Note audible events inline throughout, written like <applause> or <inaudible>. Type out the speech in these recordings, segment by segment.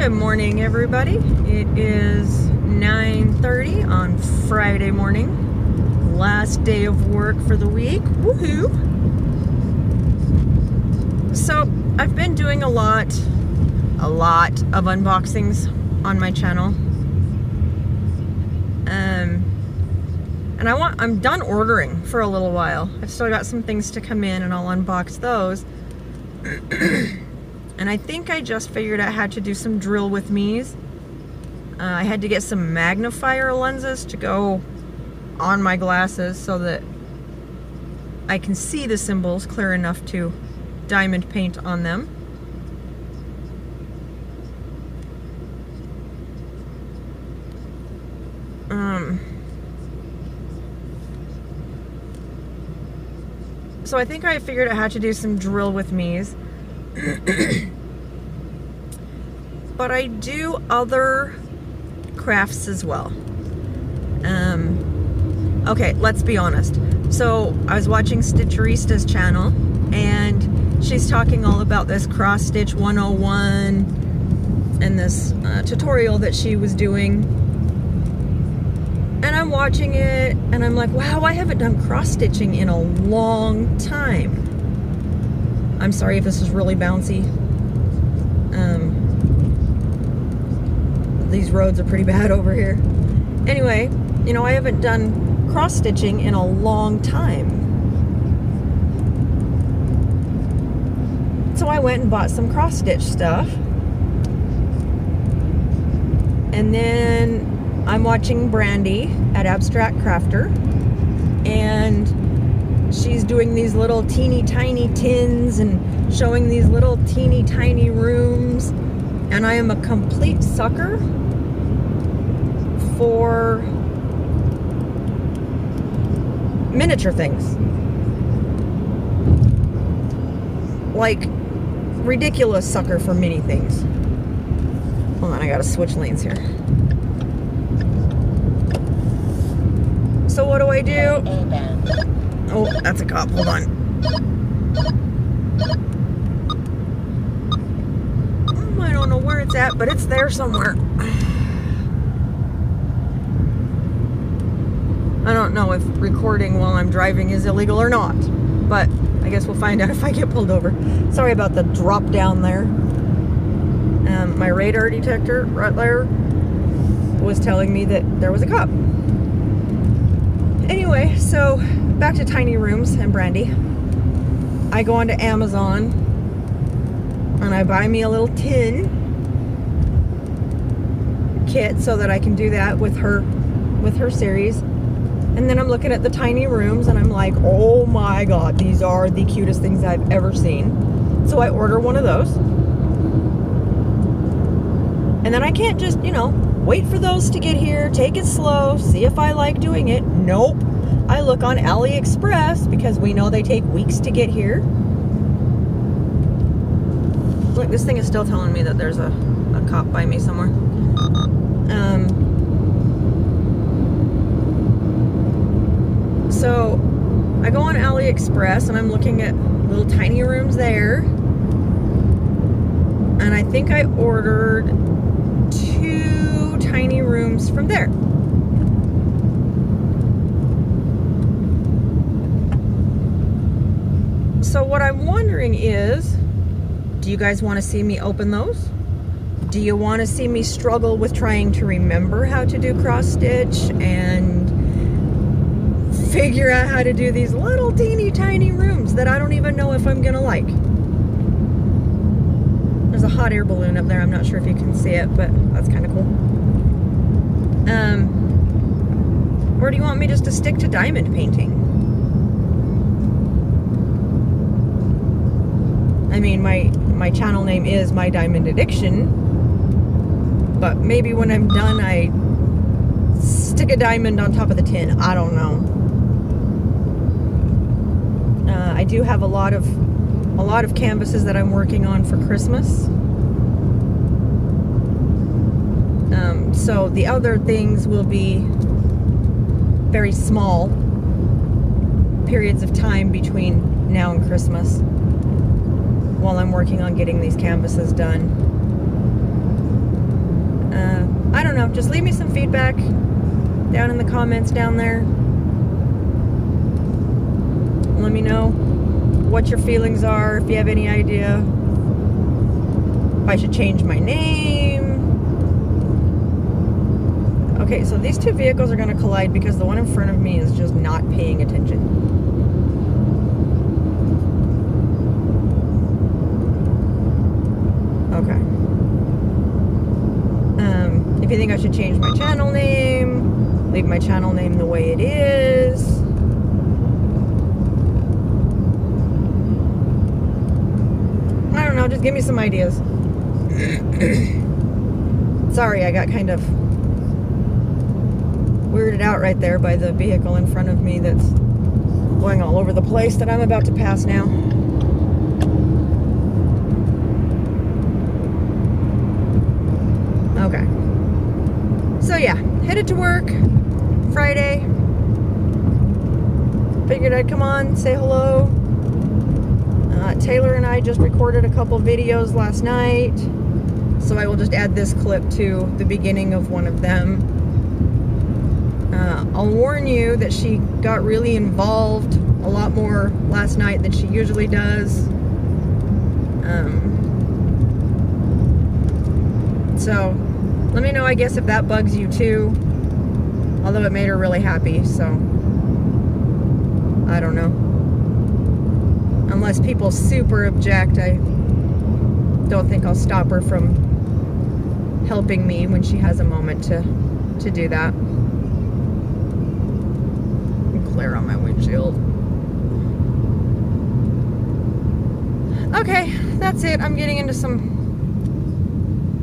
Good morning, everybody. It is 9:30 on Friday morning. Last day of work for the week. Woohoo! So, I've been doing a lot a lot of unboxings on my channel. Um and I want I'm done ordering for a little while. I've still got some things to come in and I'll unbox those. <clears throat> And I think I just figured out how to do some drill with me's. Uh, I had to get some magnifier lenses to go on my glasses so that I can see the symbols clear enough to diamond paint on them. Um, so I think I figured out how to do some drill with me's. <clears throat> but I do other crafts as well. Um, okay, let's be honest. So I was watching Stitcherista's channel and she's talking all about this cross stitch 101 and this uh, tutorial that she was doing. And I'm watching it and I'm like, wow, I haven't done cross stitching in a long time. I'm sorry if this is really bouncy. Um, these roads are pretty bad over here. Anyway, you know, I haven't done cross stitching in a long time. So I went and bought some cross stitch stuff. And then I'm watching Brandy at Abstract Crafter. And she's doing these little teeny tiny tins and showing these little teeny tiny rooms and I am a complete sucker for miniature things like ridiculous sucker for mini things hold on I gotta switch lanes here so what do I do Oh, that's a cop. Hold on. I don't know where it's at, but it's there somewhere. I don't know if recording while I'm driving is illegal or not, but I guess we'll find out <laughs> if I get pulled over. Sorry about the drop down there. Um, my radar detector right there was telling me that there was a cop. Anyway, so back to tiny rooms and brandy. I go onto Amazon and I buy me a little tin kit so that I can do that with her with her series. And then I'm looking at the tiny rooms and I'm like, oh my god, these are the cutest things I've ever seen. So I order one of those. And then I can't just, you know, wait for those to get here, take it slow, see if I like doing it. Nope. I look on AliExpress because we know they take weeks to get here. Look, this thing is still telling me that there's a, a cop by me somewhere. Um, so I go on AliExpress and I'm looking at little tiny rooms there. And I think I ordered two tiny rooms from there. So what I'm wondering is, do you guys want to see me open those? Do you want to see me struggle with trying to remember how to do cross stitch and figure out how to do these little teeny tiny rooms that I don't even know if I'm gonna like? There's a hot air balloon up there. I'm not sure if you can see it, but that's kind of cool. Um, or do you want me just to stick to diamond painting? I mean, my my channel name is My Diamond Addiction, but maybe when I'm done, I stick a diamond on top of the tin. I don't know. Uh, I do have a lot of a lot of canvases that I'm working on for Christmas. Um, so the other things will be very small periods of time between now and Christmas while I'm working on getting these canvases done. Uh, I don't know. Just leave me some feedback down in the comments down there. Let me know what your feelings are, if you have any idea if I should change my name. Okay, so these two vehicles are going to collide because the one in front of me is just not paying attention. Okay. Um, if you think I should change my channel name, leave my channel name the way it is. I don't know, just give me some ideas. <coughs> Sorry, I got kind of weirded out right there by the vehicle in front of me that's going all over the place that I'm about to pass now. Okay. So yeah, headed to work Friday. Figured I'd come on, say hello. Taylor and I just recorded a couple videos last night. So I will just add this clip to the beginning of one of them. Uh, I'll warn you that she got really involved a lot more last night than she usually does. Um, so let me know, I guess, if that bugs you too. Although it made her really happy, so I don't know. Unless people super object, I don't think I'll stop her from helping me when she has a moment to to do that. Glare on my windshield. Okay, that's it. I'm getting into some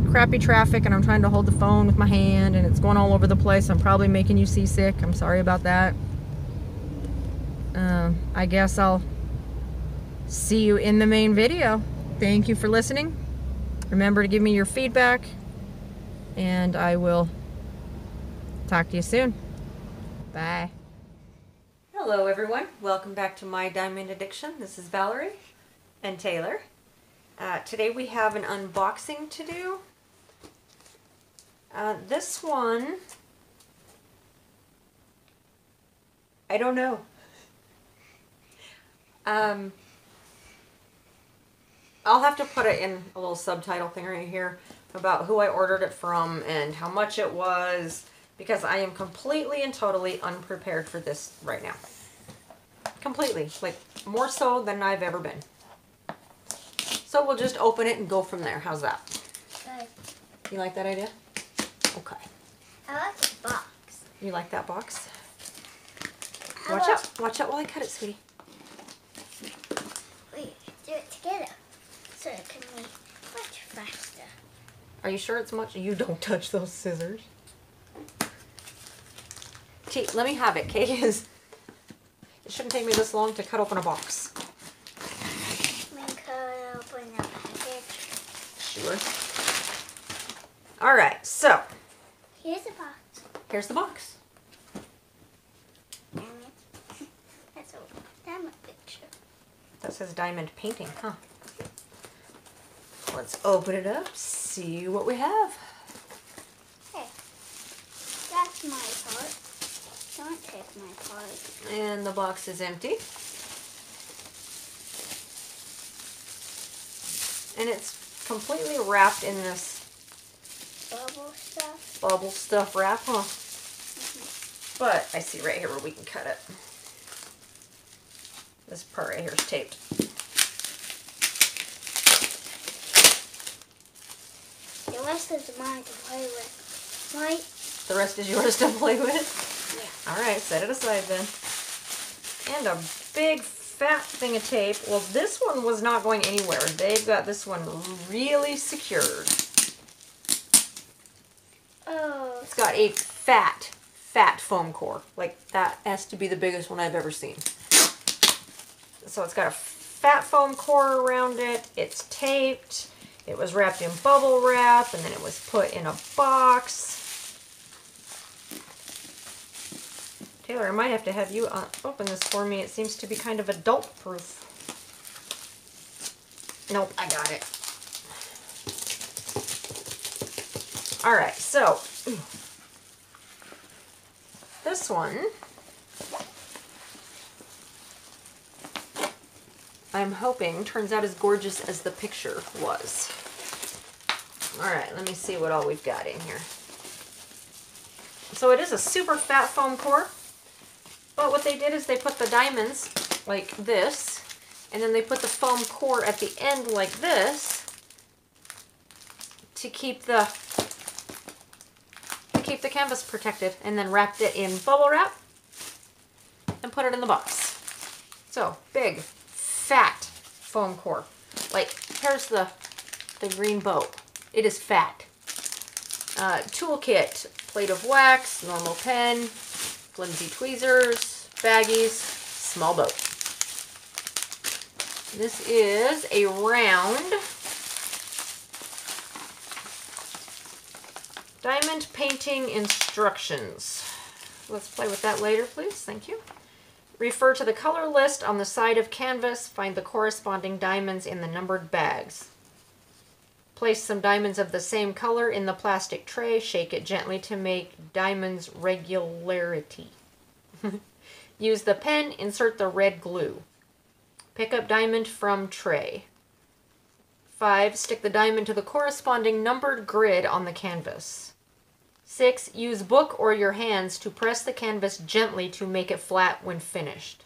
crappy traffic and I'm trying to hold the phone with my hand and it's going all over the place. I'm probably making you seasick. I'm sorry about that. Um, I guess I'll see you in the main video. Thank you for listening. Remember to give me your feedback and I will talk to you soon. Bye. Hello everyone. Welcome back to My Diamond Addiction. This is Valerie and Taylor. Uh, today we have an unboxing to do. Uh, this one, I don't know. <laughs> Um, I'll have to put it in a little subtitle thing right here about who I ordered it from and how much it was because I am completely and totally unprepared for this right now. Completely. Like, more so than I've ever been. So we'll just open it and go from there. How's that? Good. You like that idea? Okay. I like the box. You like that box? Watch out. Watch out while I cut it, sweetie. We do it together so can be much faster. Are you sure it's much? You don't touch those scissors. T, let me have it, <laughs> Kate. It shouldn't take me this long to cut open a box. Open. Sure. All right, so Here's the box. here's the box. And <laughs> that's a diamond picture. That says diamond painting, huh? Let's open it up, see what we have. Hey, that's my part. Don't take my part. And the box is empty. And it's completely wrapped in this Bubble stuff. bubble stuff wrap, huh? Mm-hmm. But I see right here where we can cut it. This part right here is taped. Rest is mine to play with. Right? The rest is yours to play with. Yeah. All right, set it aside then. And a big fat thing of tape. Well, this one was not going anywhere. They've got this one really secured. Oh, It's got a fat, fat foam core. Like that has to be the biggest one I've ever seen. So it's got a fat foam core around it. It's taped. It was wrapped in bubble wrap and then it was put in a box. Taylor, I might have to have you uh, open this for me. It seems to be kind of adult proof. Nope, I got it. All right, so <clears throat> this one I'm hoping turns out as gorgeous as the picture was. All right, let me see what all we've got in here. So it is a super fat foam core, but what they did is they put the diamonds like this, and then they put the foam core at the end like this to keep the to keep the canvas protected, and then wrapped it in bubble wrap and put it in the box. So big, fat foam core. Like here's the the green boat. It is fat. Uh, toolkit, plate of wax, normal pen, flimsy tweezers, baggies, small boat. This is a round diamond painting instructions. Let's play with that later, please. Thank you. Refer to the color list on the side of canvas. Find the corresponding diamonds in the numbered bags. Place some diamonds of the same color in the plastic tray. Shake it gently to make diamonds regularity. <laughs> Use the pen, insert the red glue. Pick up diamond from tray. 5. Stick the diamond to the corresponding numbered grid on the canvas. 6. Use book or your hands to press the canvas gently to make it flat when finished.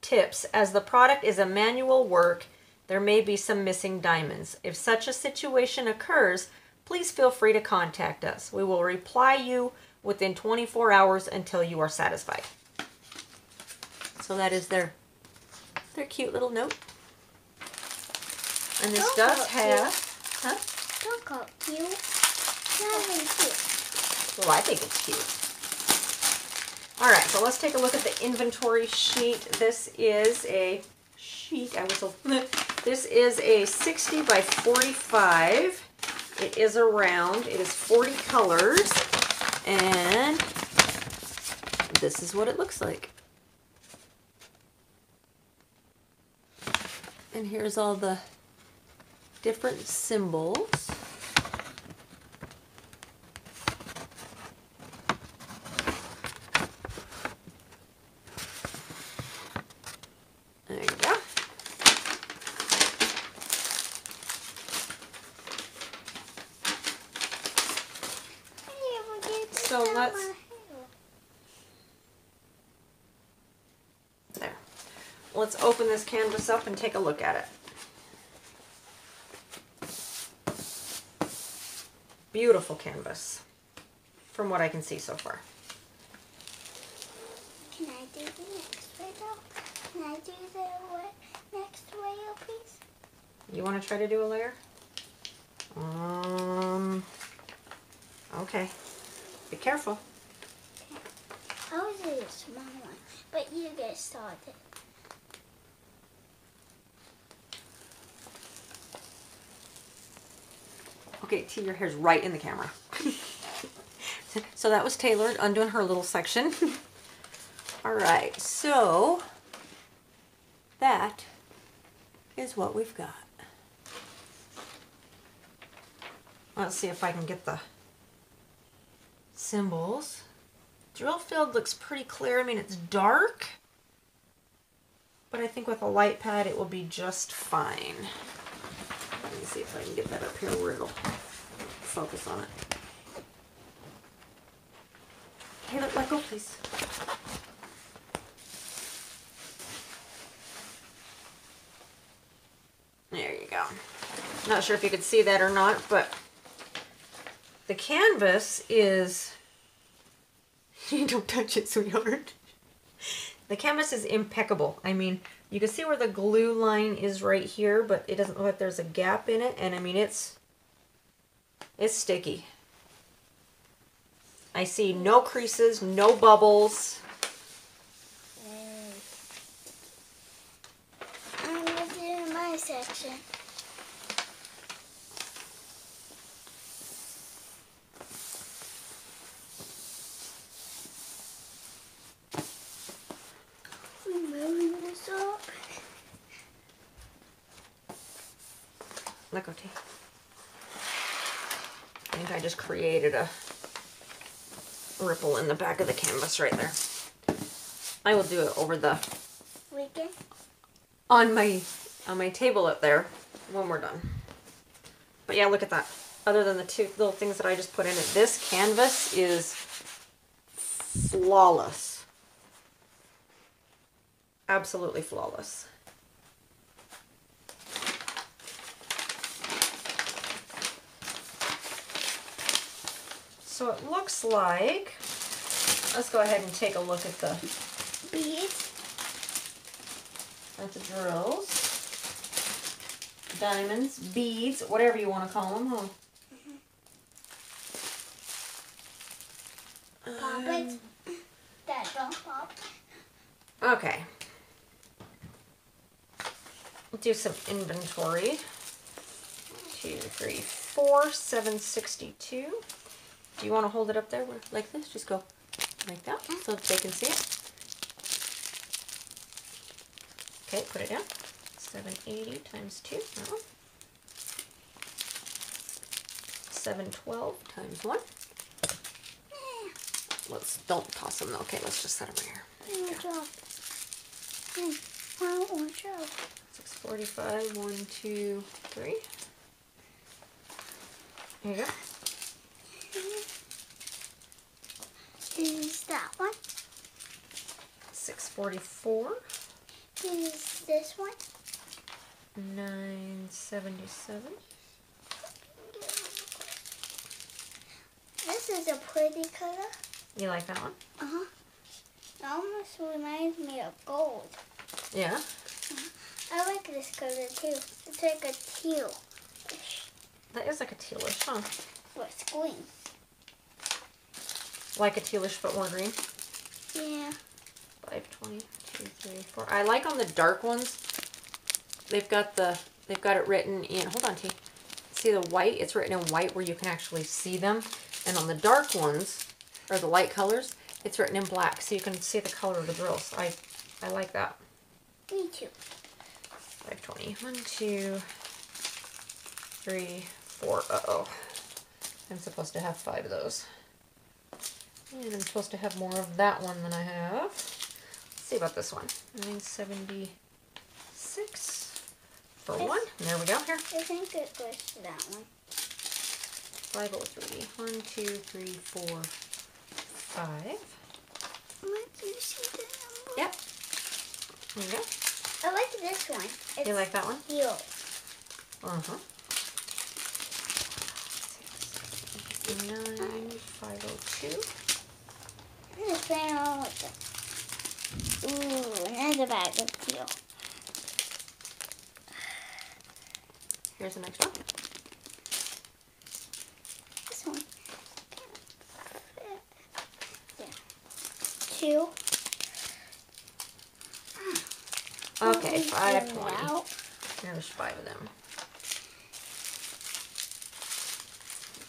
Tips. As the product is a manual work, there may be some missing diamonds. If such a situation occurs, please feel free to contact us. We will reply you within 24 hours until you are satisfied. So that is their their cute little note. And this Oh, does cute. have, huh? Don't call it cute. Not even cute. Well, I think it's cute. All right, so let's take a look at the inventory sheet. This is a sheet. I whistled. <laughs> This is a 60 by 45. It is a round. It is 40 colors, and this is what it looks like. And here's all the different symbols. There you go. I never get this So out of let's- my hair. There. Let's open this canvas up and take a look at it. Beautiful canvas, from what I can see so far. Can I do the next video? Can I do the next video, please? You want to try to do a layer? Um. Okay. Be careful. I was a small one, but you get started. Okay, T, your hair's right in the camera. <laughs> so that was Taylor, undoing her little section. <laughs> All right, so that is what we've got. Let's see if I can get the symbols. Drill field looks pretty clear. I mean, it's dark, but I think with a light pad it will be just fine. Let me see if I can get that up here where it'll focus on it. Hey, let, let go, please. There you go. Not sure if you could see that or not, but the canvas is. <laughs> Don't touch it, sweetheart. The canvas is impeccable. I mean, you can see where the glue line is right here, but it doesn't look like there's a gap in it. And I mean, it's it's sticky. I see no creases, no bubbles. I'm gonna do my section. This up. Let go, T. I think I just created a ripple in the back of the canvas right there. I will do it over the Weekend. on my on my table up there when we're done. But yeah, look at that. Other than the two little things that I just put in it, this canvas is flawless. Absolutely flawless. So it looks like, let's go ahead and take a look at the Beads. at the drills, diamonds, beads, whatever you want to call them, huh? Uh-huh. Pop it. That don't pop. Okay. Do some inventory. Two, three, four, seven sixty-two. Do you want to hold it up there like this? Just go like that so that they can see it. Okay, put it down. Seven eighty times two. That. Seven twelve times one. Let's don't toss them though. Okay, let's just set them right here. Hey, watch out. Hey, wow, watch out. Six forty-five. One, two, three. There you go. Is that one? Six forty-four. Is this one? Nine seventy-seven. This is a pretty color. You like that one? Uh huh. It almost reminds me of gold. Yeah. I like this color too. It's like a teal That is like a tealish, huh? with green. Like a tealish, but more green. Yeah. Five twenty. Two, three, four. I like on the dark ones. They've got the. They've got it written in. Hold on, T. See the white? It's written in white where you can actually see them. And on the dark ones, or the light colors, it's written in black so you can see the color of the drills. I, I like that. Me too. 520. One, two, three, four. Uh-oh. I'm supposed to have five of those. And I'm supposed to have more of that one than I have. Let's see about this one. 976 for one. There we go. Here. I think it goes to that one. 503. One, two, three, four, five. Let you see the number. Yep. There you go. I like this one. It's You like that one? teal. Uh-huh. Nine, five oh two. I'm just playing around with it. Ooh, another bag of teal. Here's the next one. This one. Yeah. Two. Okay, five zoom twenty. There's five of them.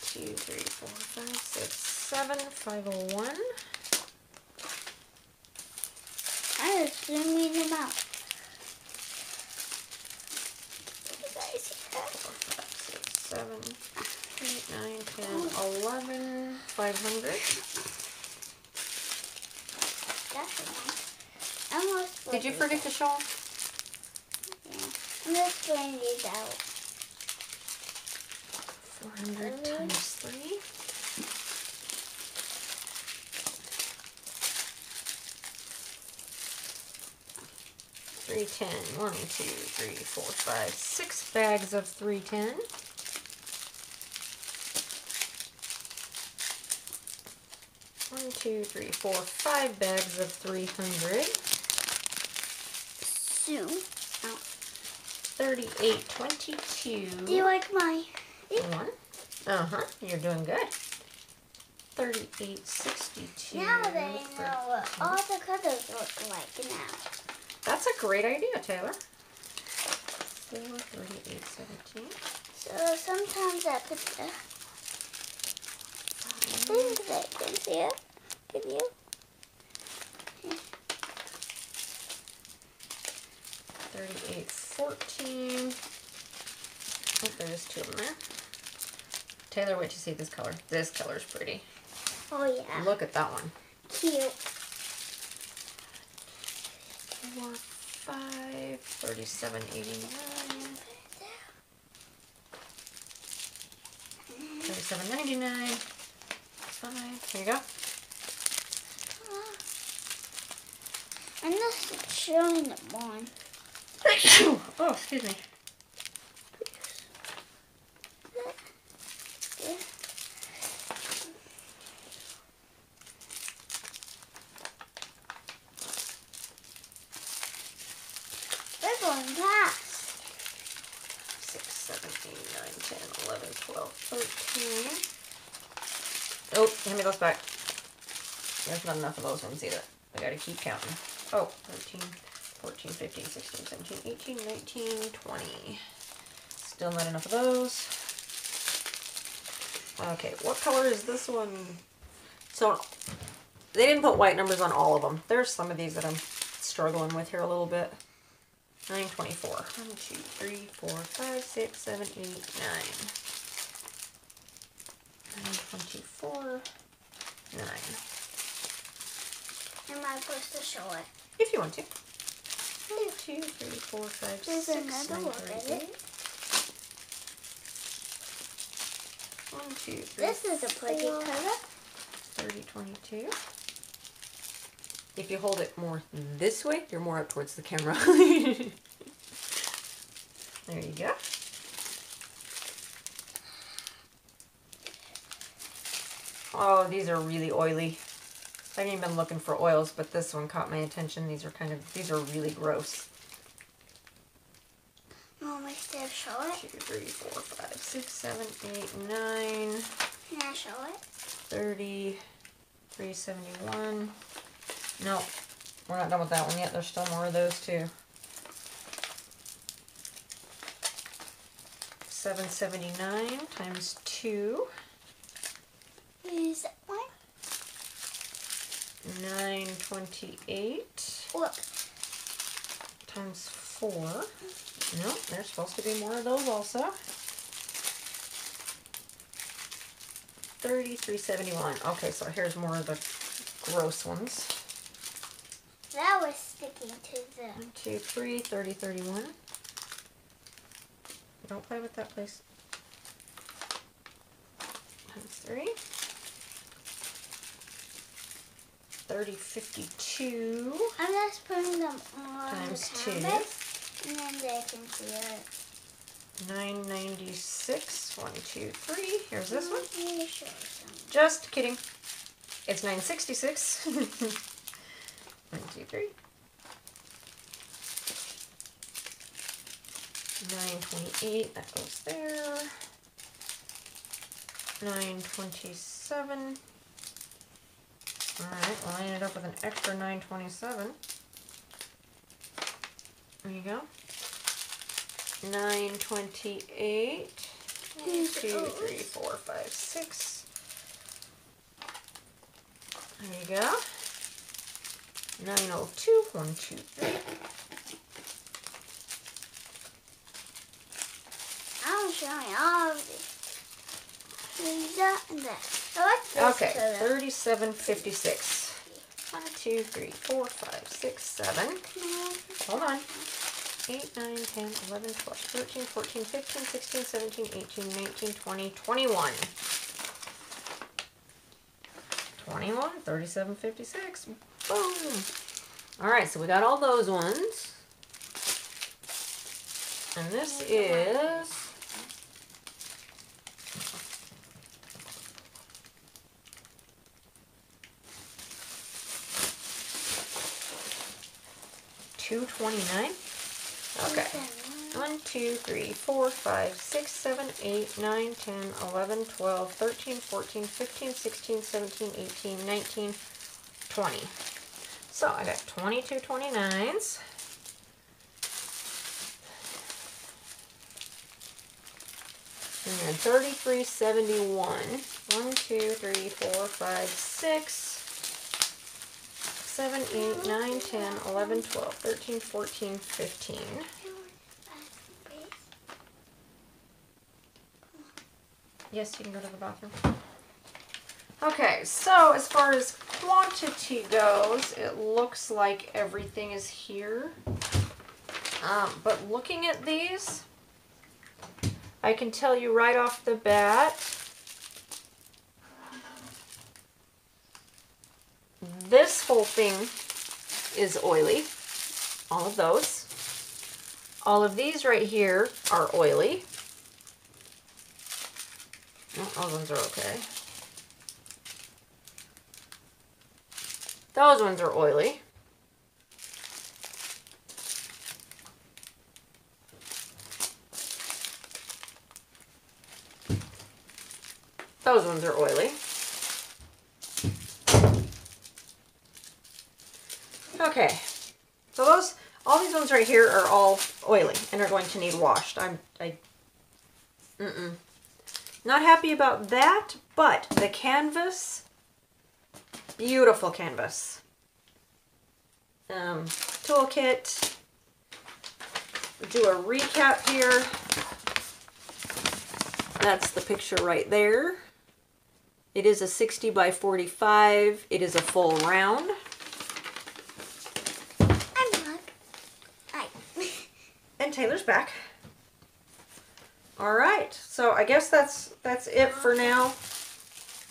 Two, three, four, five, six, seven, five oh one. I'm just zooming them out. You guys see that? Four, five, six, seven, eight, nine, ten, eleven, five hundred. That's the Did you forget to show 'em? these- Yeah. I'm just putting these out. Four hundred times three. Three ten. One, two, three, four, five, six bags of three ten. One, two, three, four, five bags of three hundred. Zoom out. Thirty-eight twenty-two. Do you like my? One. Uh huh. You're doing good. Thirty-eight sixty-two. Now they know what all the colors look like now. That's a great idea, Taylor. Four thirty-eight seventeen. So sometimes I put the things that can see it. Can you? Thirty-eight fourteen. Oh, there's two of them there. Taylor, wait to see this color. This color's pretty. Oh yeah. Look at that one. Cute. Four, five, thirty-seven, eighty-nine, thirty-seven, ninety-nine. Five. Here you go. I'm just showing them one. <coughs> oh, excuse me. We're going fast. Six, seven, eight, nine, ten, eleven, twelve, thirteen. Oh, hand me those back. There's not enough of those ones either. I gotta keep counting. Oh, 13, 14, 15, 16, 17, 18, 19, 20. Still not enough of those. Okay, what color is this one? So, they didn't put white numbers on all of them. There's some of these that I'm struggling with here a little bit. 924. 1, 2, 3, 4, 5, 6, 7, 8, 9. 924. 9. Am I supposed to show it? If you want to. 1, 2, 3, 4, 5, There's 6, another one, 3, isn't 8. it? 1, 2, 3, This is a pretty four, color. 30, 22. If you hold it more this way, you're more up towards the camera. <laughs> there you go. Oh, these are really oily. I haven't even been looking for oils, but this one caught my attention. These are kind of, these are really gross. Mom, I still show it. Two, three, four, five, six, seven, eight, nine, Can I show it? 30, 371. No, we're not done with that one yet. There's still more of those too. 779 times 2, is one. 928. Look. Times four. No, there's supposed to be more of those also. 3371. Okay, so here's more of the gross ones. That was sticking to them. 1, 2, 3, 30, 31. Don't play with that, please. Times 3. 3052. I'm just putting them on times the canvas, two. and then they can see it. 996, one, two, three. Here's this mm-hmm. one. Sure just kidding. It's 966. <laughs> one, two, three. 928, that goes there. 927. Alright, well I ended up with an extra 927. There you go. 928. One, These two, three, four, five, six. There you go. 902, one, two, three. I'm showing all of. There's that and that. I like this Okay, color. 3756. One, two, three, four, five, six, seven. Hold on. 8, 9, 10, 11, 12, 13, 14, 15, 16, 17, 18, 19, 20, 21. 21, 37, 56. Boom. All right, so we got all those ones. And this is two twenty nine. Okay. One, two, three, four, five, six, seven, eight, nine, ten, eleven, twelve, thirteen, fourteen, fifteen, sixteen, seventeen, eighteen, nineteen, twenty. So I got 22 29s. And then 33 71. 1, 2, 3, 4, 5, 6, 7, 8, 9, 10, 11, 12, 13, 14, 15. Yes, you can go to the bathroom. Okay, so as far as quantity goes, it looks like everything is here. Um, but looking at these, I can tell you right off the bat, this whole thing is oily. All of those. All of these right here are oily. Oh, those ones are okay. Those ones are oily. Those ones are oily. Okay, so those, all these ones right here are all oily and are going to need washed. I'm, I, mm-mm. Not happy about that, but the canvas, beautiful canvas. Um, toolkit. Do a recap here. That's the picture right there. It is a 60 by 45. It is a full round. I'm not. I. Taylor's back. All right, so I guess that's that's it for now.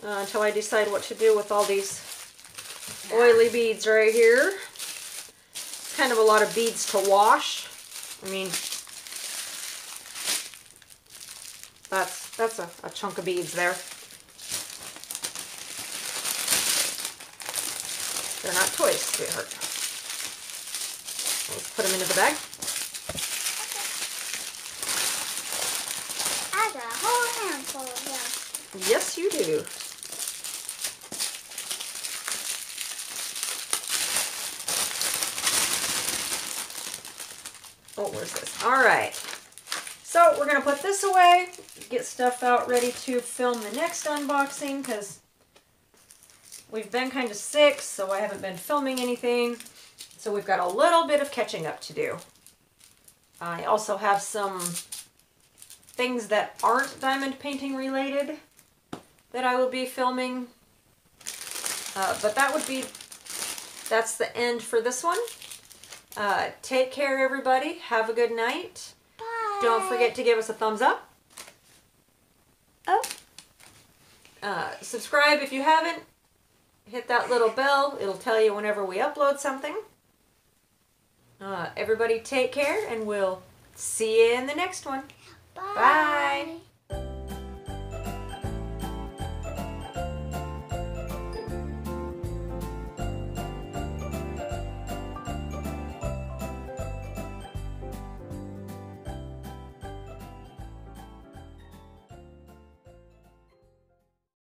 Uh, until I decide what to do with all these oily beads right here. It's kind of a lot of beads to wash. I mean, that's that's a, a chunk of beads there. They're not toys, sweetheart. Let's put them into the bag. I got a whole handful of them. Yes, you do. Oh, where's this? All right. So we're going to put this away, get stuff out ready to film the next unboxing because we've been kind of sick, so I haven't been filming anything. So we've got a little bit of catching up to do. I also have some things that aren't diamond painting related that I will be filming. Uh, but that would be, that's the end for this one. Uh, take care, everybody. Have a good night. Bye. Don't forget to give us a thumbs up. Up. Uh, subscribe if you haven't. Hit that little bell. It'll tell you whenever we upload something. Uh, everybody take care, and we'll see you in the next one. Bye. Bye.